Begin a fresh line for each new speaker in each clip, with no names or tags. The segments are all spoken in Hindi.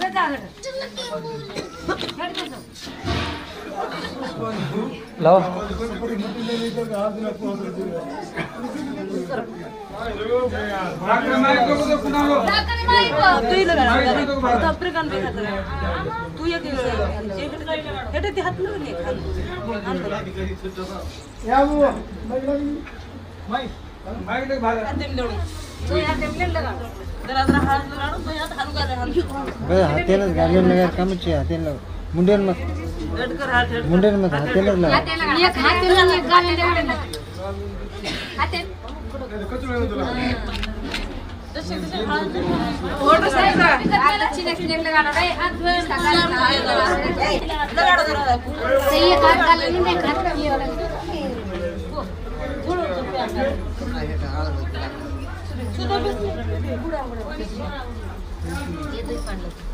बता लाओ
तू ही। लगा तो अफ्रीकन पे खाता है तू ये क्यों हेटे ते हाथ में नहीं
बे हातेलाच गाडीवर लगार कामच आहे हातेला मुंड्यान मग मुंड्यान मग हातेलाच लावा
एक हातेला एक गालीला एवढं हाते फ़ोटो साईज आता चिनेक चिनेक लगाना रे हाथ धोए सही एक हाथ डाल नहीं एक हाथ ये वाला
गोयन लगावे गोयन लगावे
न्यानी हाते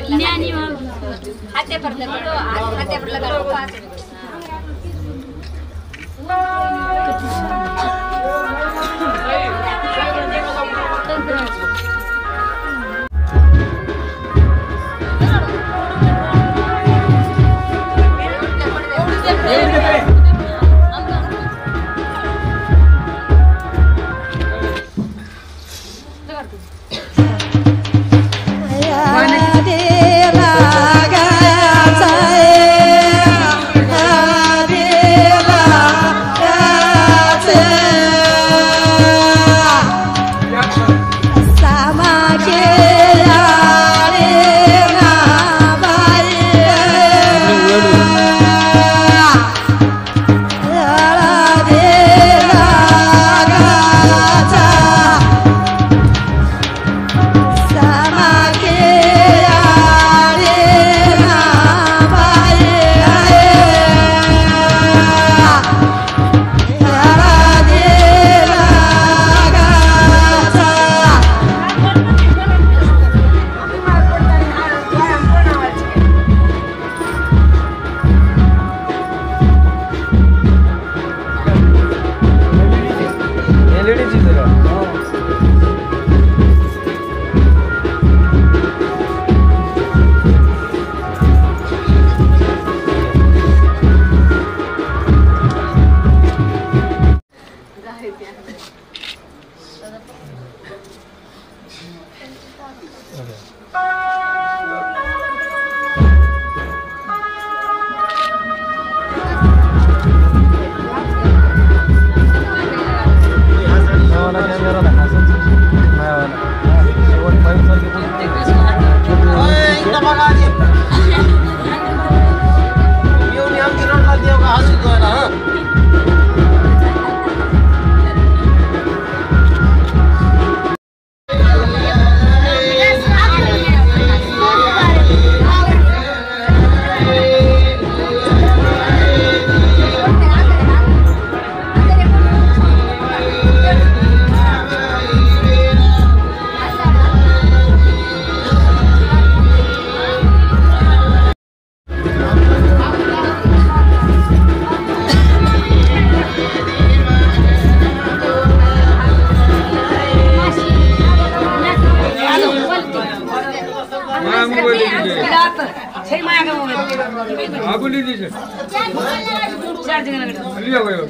ಬರ್ತಿರ್ಲಿಲ್ಲ ಹತ್ತೆ ಬರ್ಲಗಳು ಹತ್ತೆ 嗯。好的
आगुली दीजिए लिया गयो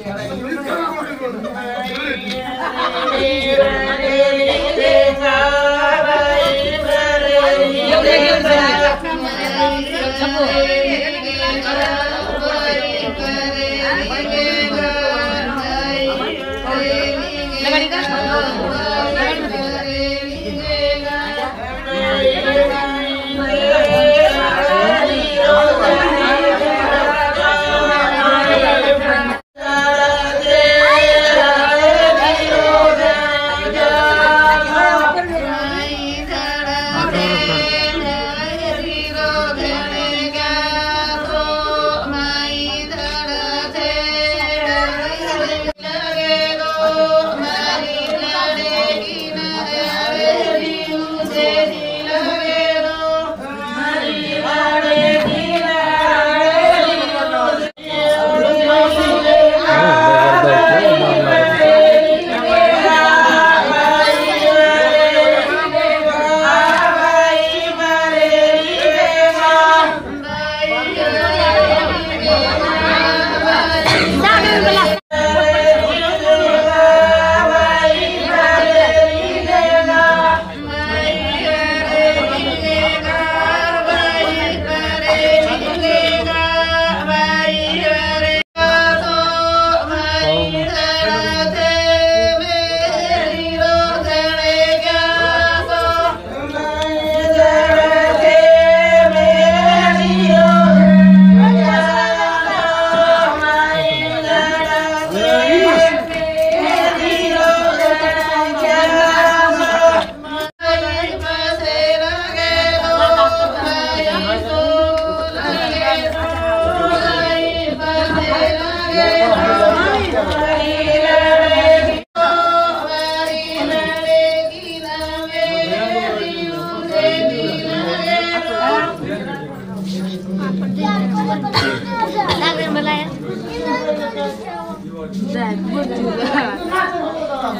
Jangan buat juga.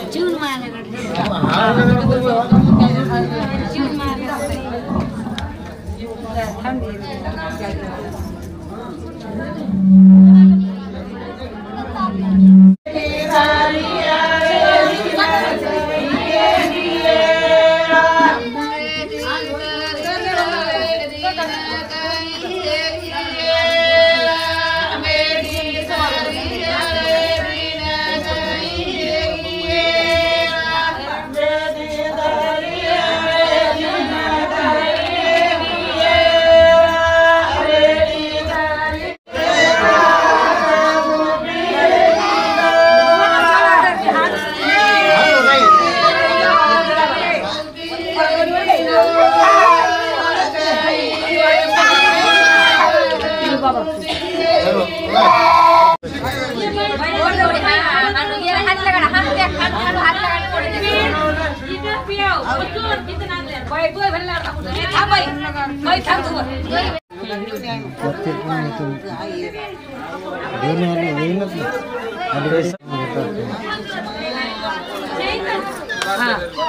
Cuma ada. हाँ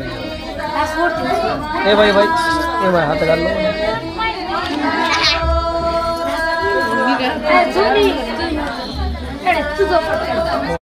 भाई भाई। ए
भाई हाथ
डाल लो।